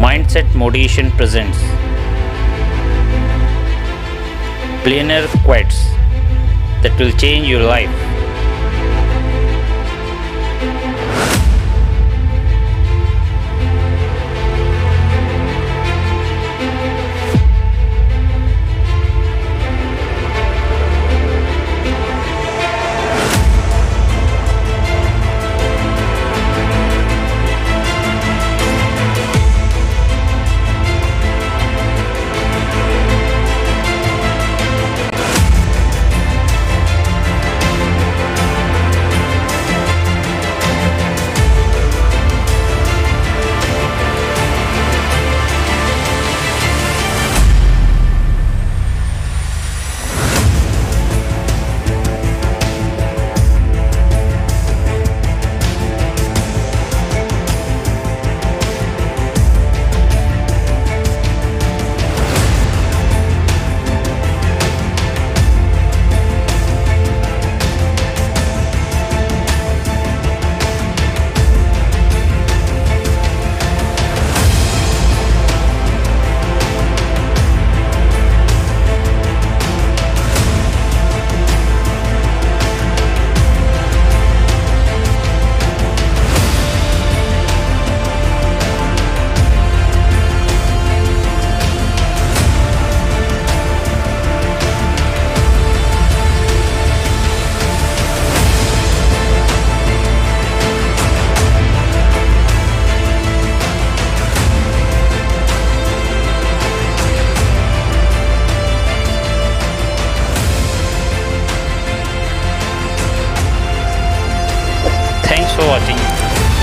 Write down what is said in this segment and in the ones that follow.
Mindset Motivation presents Billionaire Quotes that will change your life.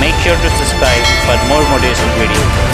Make sure to subscribe for more motivational videos.